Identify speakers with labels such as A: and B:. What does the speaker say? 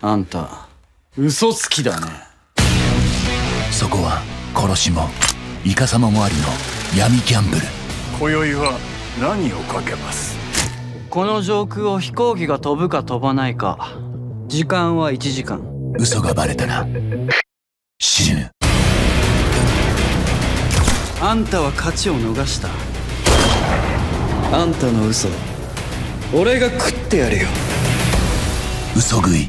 A: あんた嘘つきだね。
B: そこは殺しもイカサマもありの闇ギャンブル。
C: 今宵は何をかけます？
A: この上空を飛行機が飛ぶか飛ばないか。時間は1時間。
B: 嘘がバレたら死ぬ。
A: あんたは勝ちを逃した。あんたの嘘俺が食ってやるよ。
B: 嘘食い